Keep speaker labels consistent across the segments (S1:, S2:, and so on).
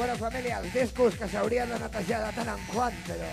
S1: Bueno, família, els discos que s'haurien de netejar de tant en quant, però...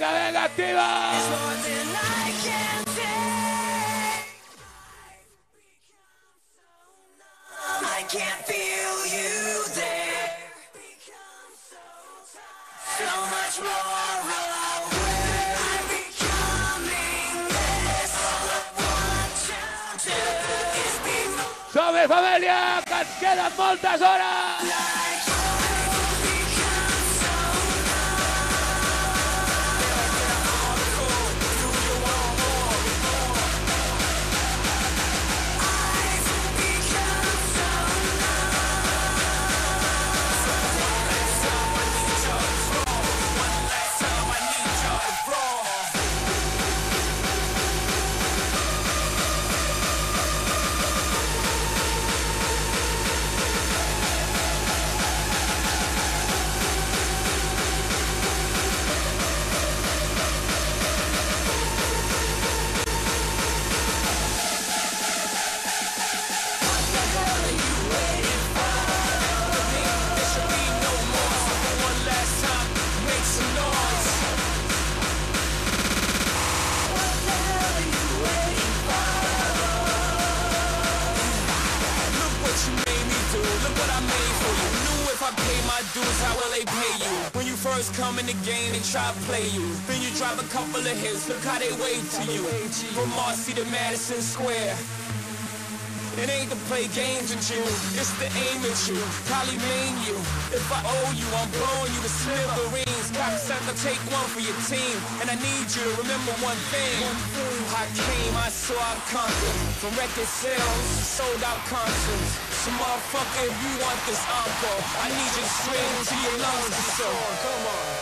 S2: step
S3: Venga,
S4: try to play you. Then you drive a couple of hits. Look how they wave to you. From Marcy to Madison Square. It ain't to play games with you, it's to aim at you, probably mean you. If I owe you, I'm blowing you to smithereens. Cocksucker, take one for your team, and I need you to remember one thing. I came, I saw, I conquered. From record sales, sold out concerts. So motherfucker, if you want this encore, I need you to till your lungs are sore. Come on.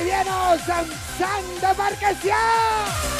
S5: Activianos, Samsung de Marquesía.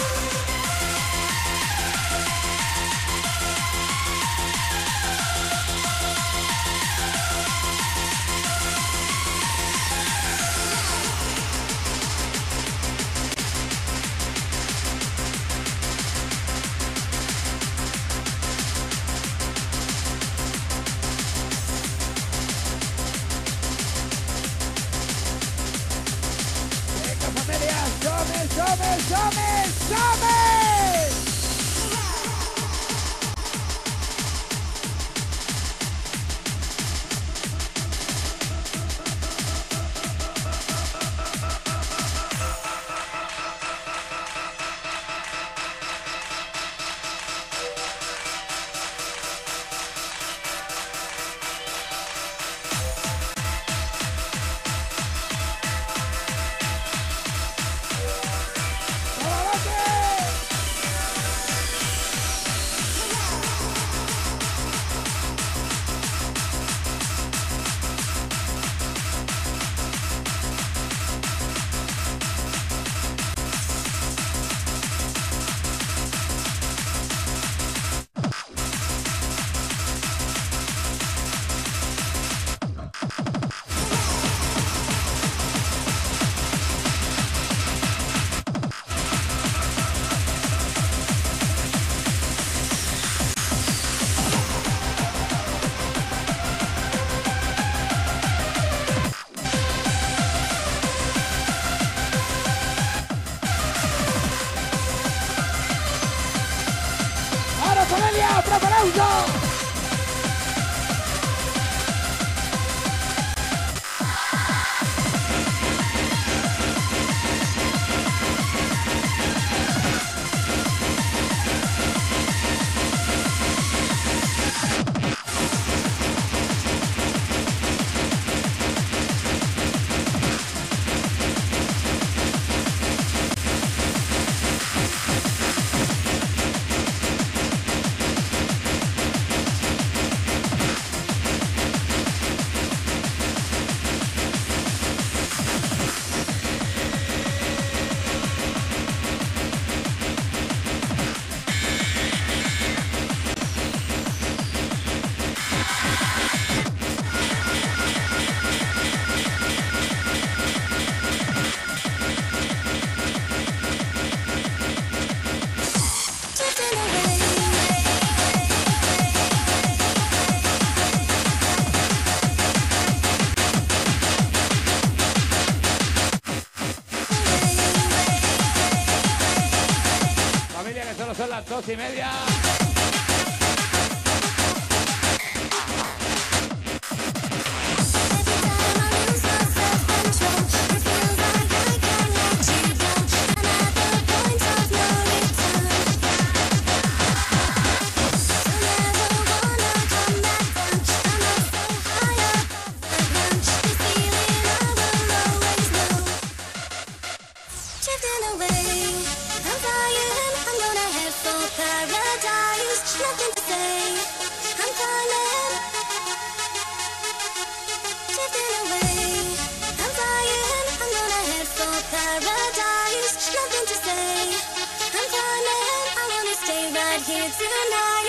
S2: Dos y media.
S6: Tonight.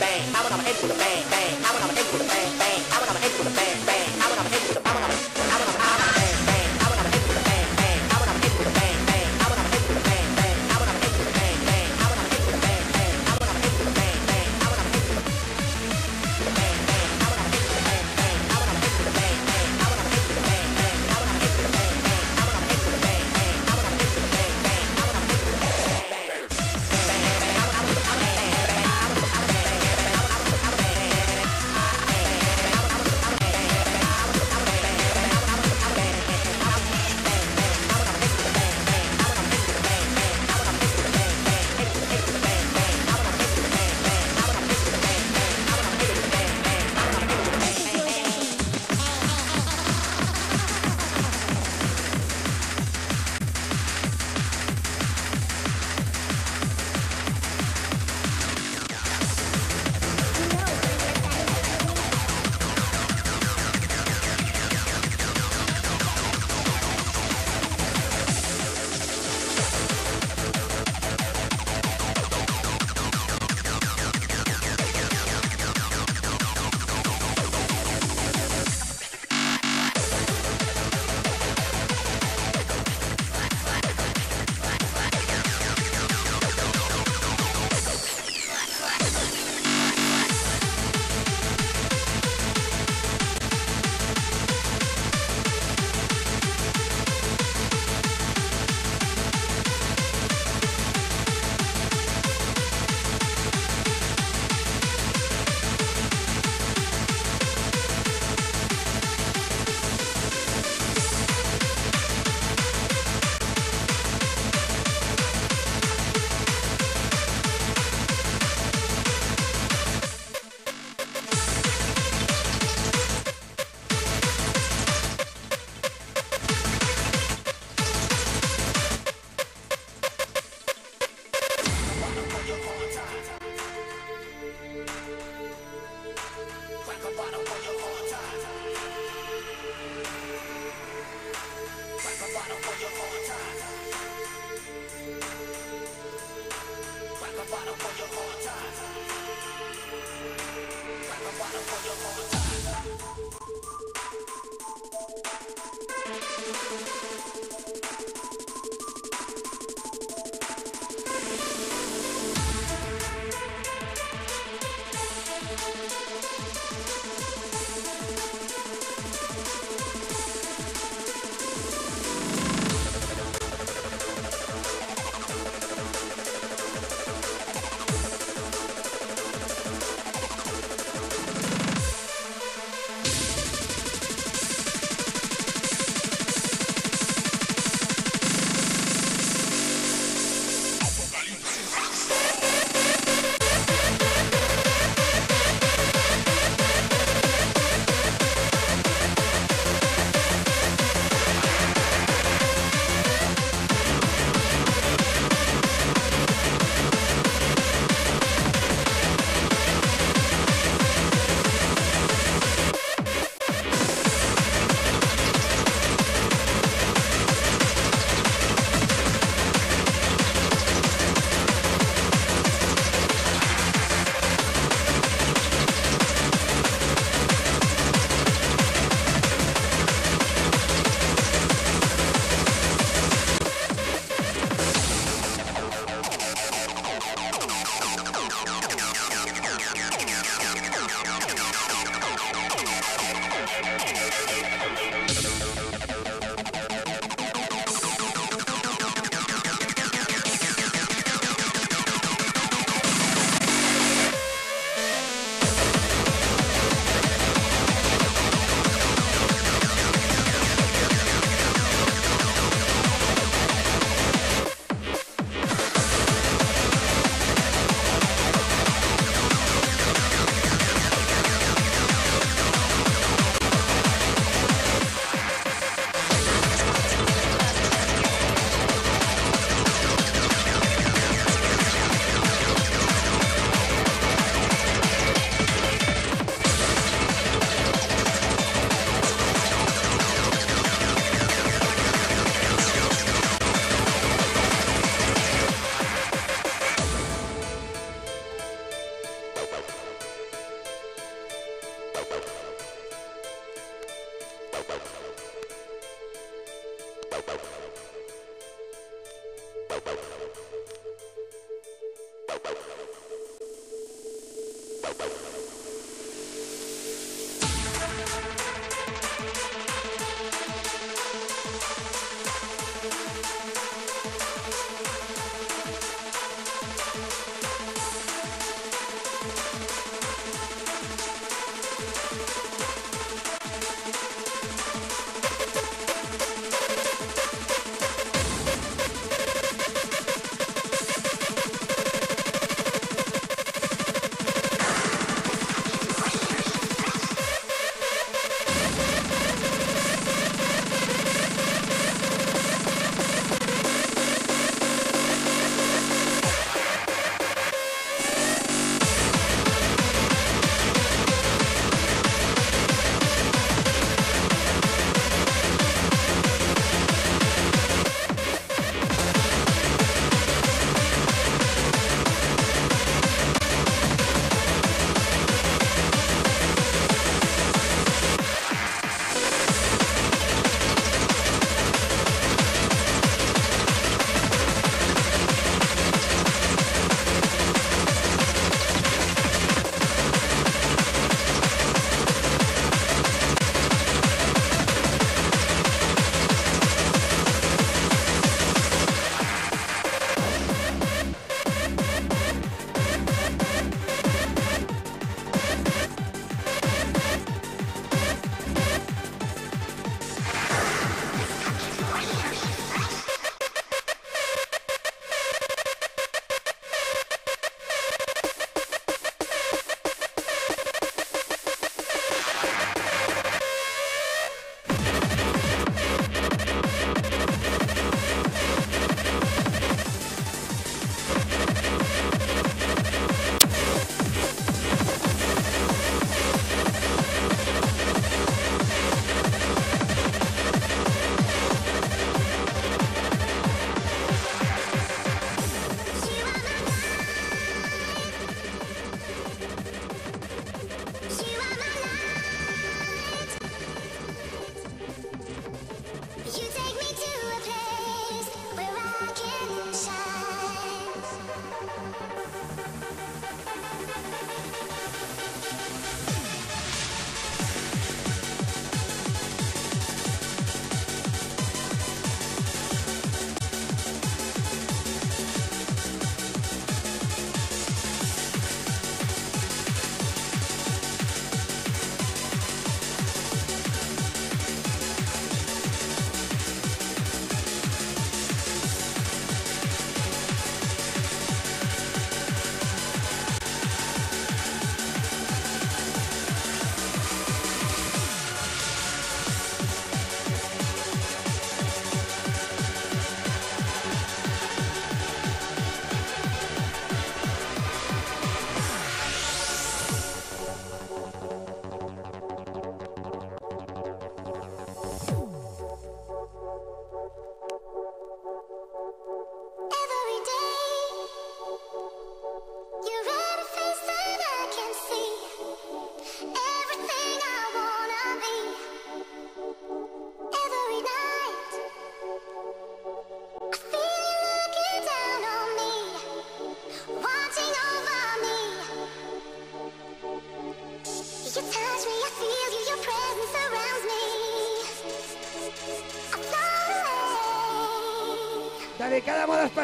S6: Bang,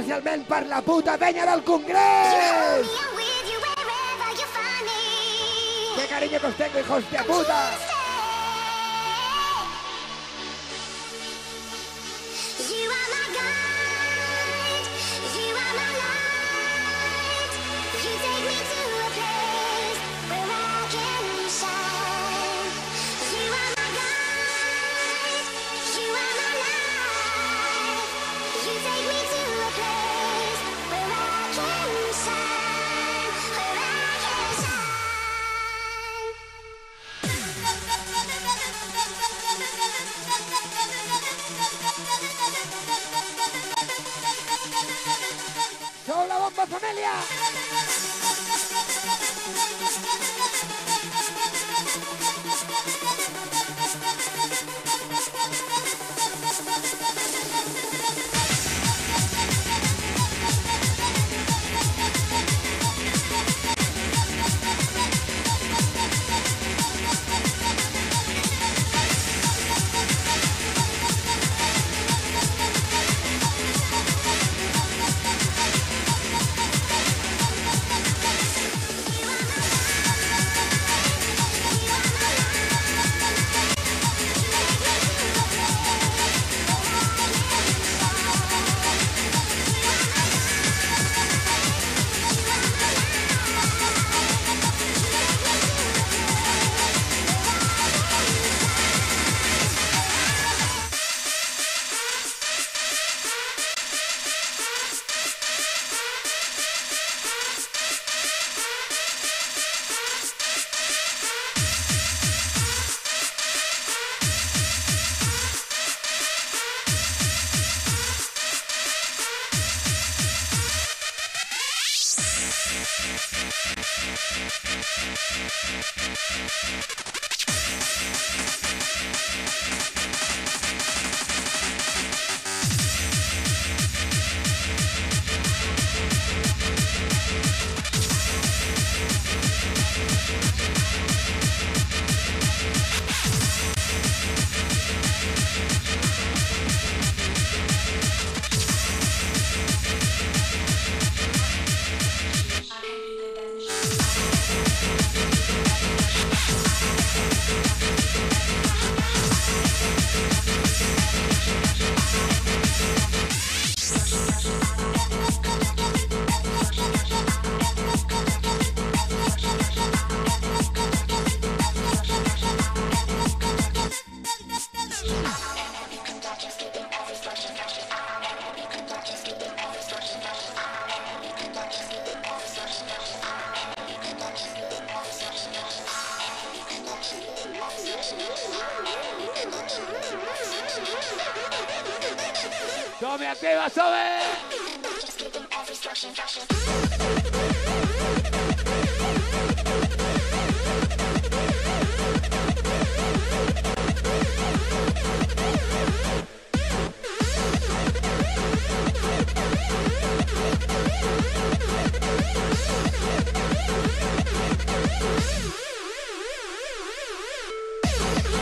S7: especialment per la puta penya del Congrés! Que cariño que os tengo, hijos de puta!
S2: 这里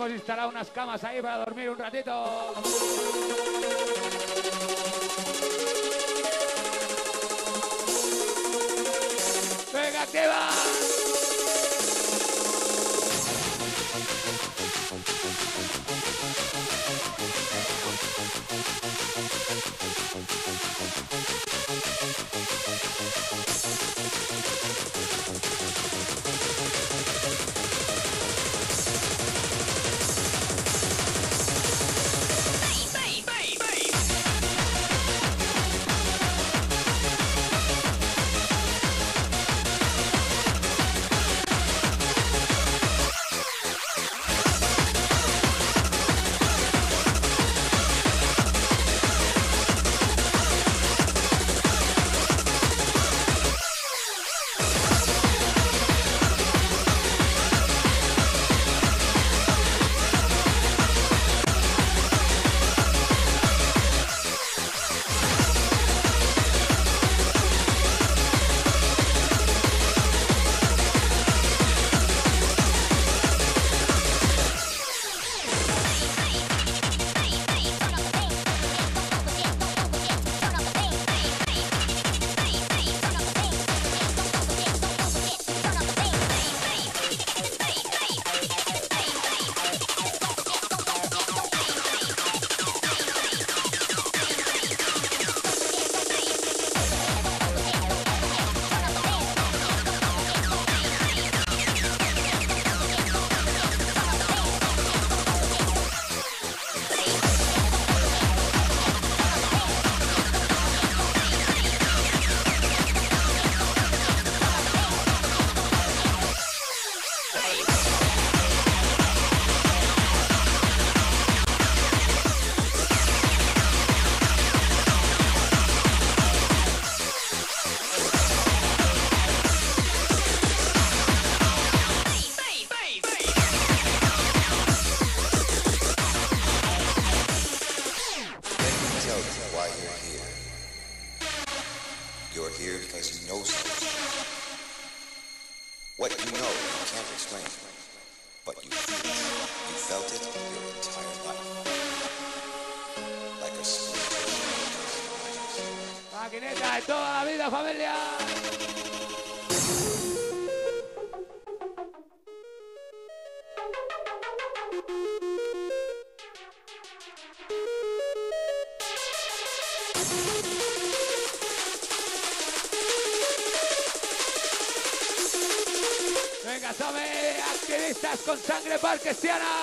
S2: hemos instalado unas camas ahí para dormir un ratito. ¡Venga, activa! Sangre Parquesiana.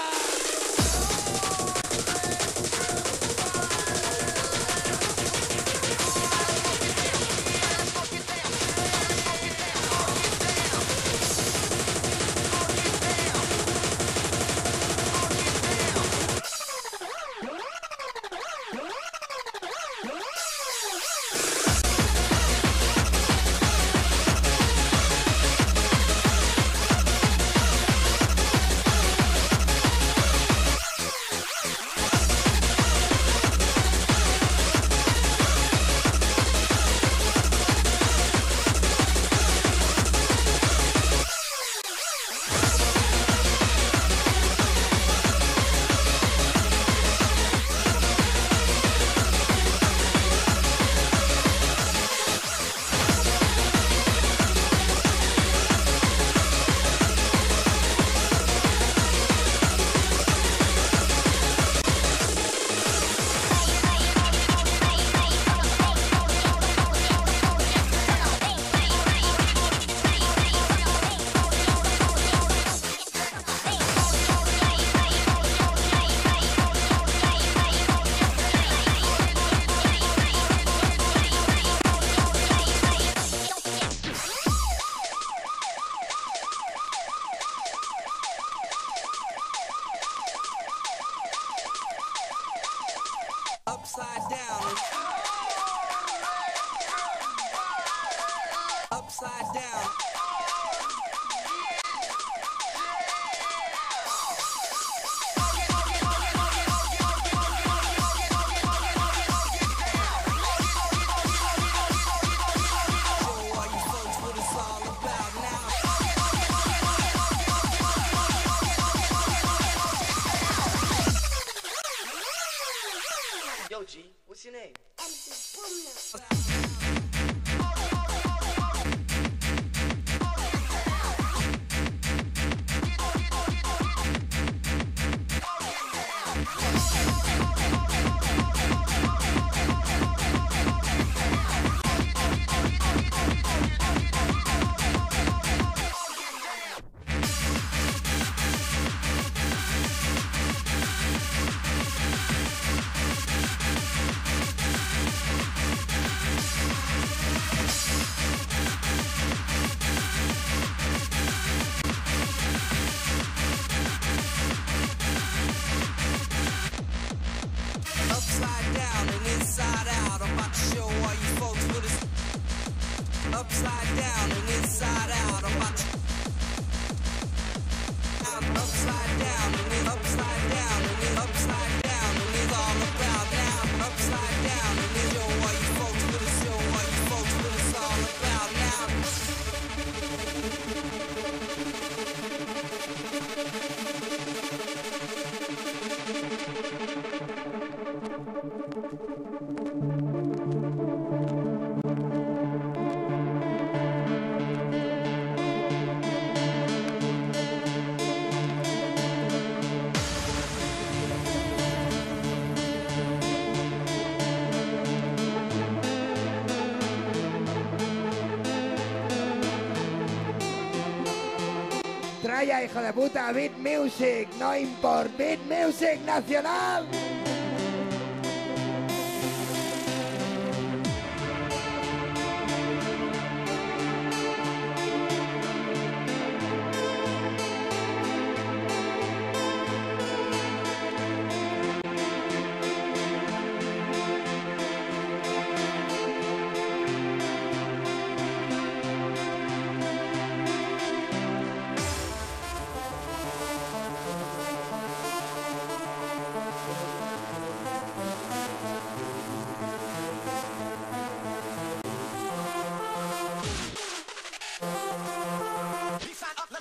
S5: Hijo de puta, Beat Music, no importa, Beat Music Nacional.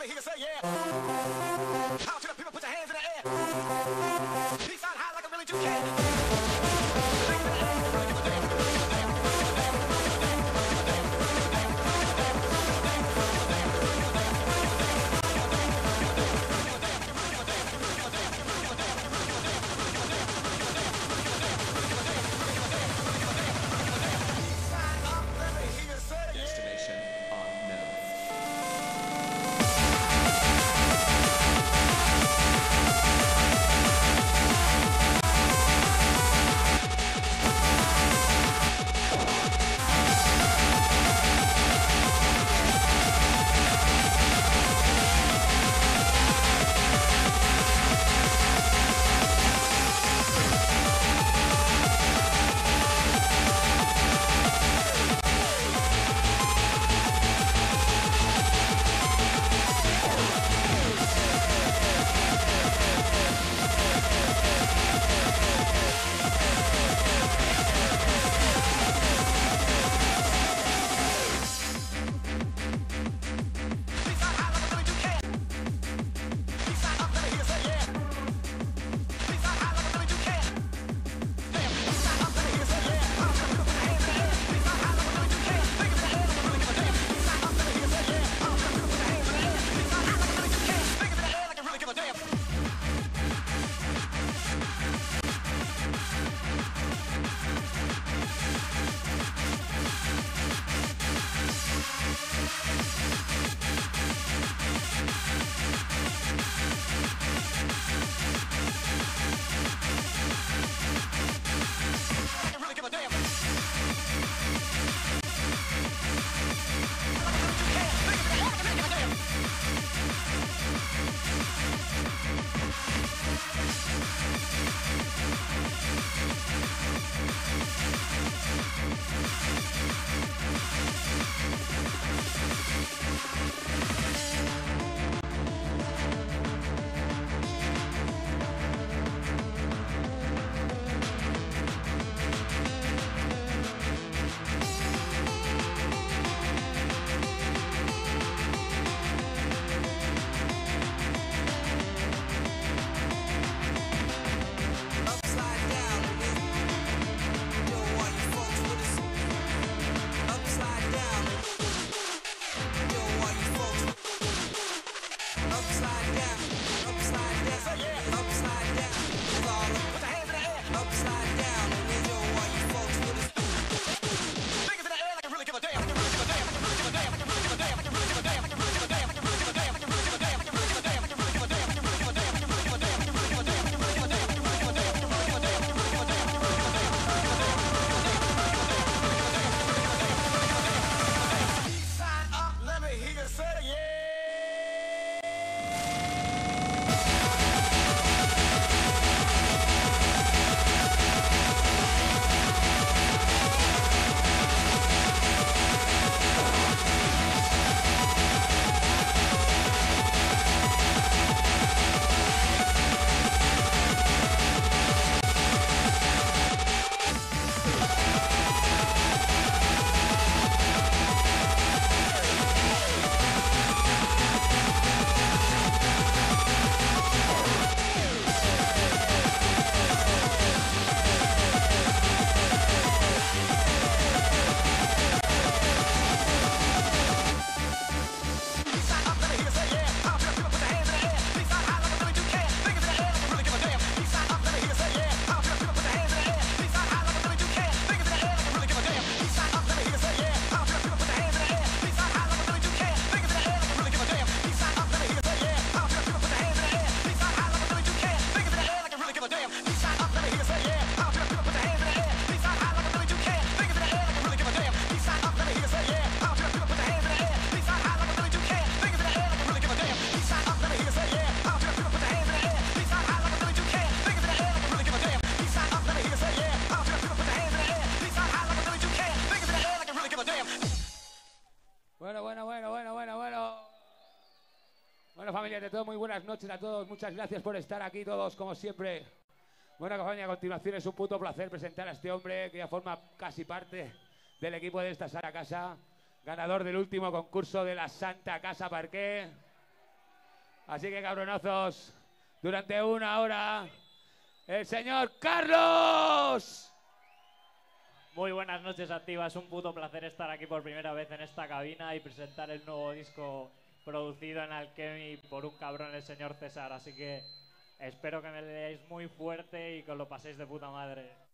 S2: He hear say yeah. Buenas noches a todos. Muchas gracias por estar aquí todos, como siempre. Bueno, familia, a continuación es un puto placer presentar a este hombre que ya forma casi parte del equipo de esta Santa Casa, ganador del último concurso de la Santa Casa Parqué. Así que, cabronazos, durante una hora, el señor Carlos.
S8: Muy buenas noches, Activa. Es un puto placer estar aquí por primera vez en esta cabina y presentar el nuevo disco producido en Alchemy por un cabrón, el señor César. Así que espero que me leáis muy fuerte y que os lo paséis de puta madre.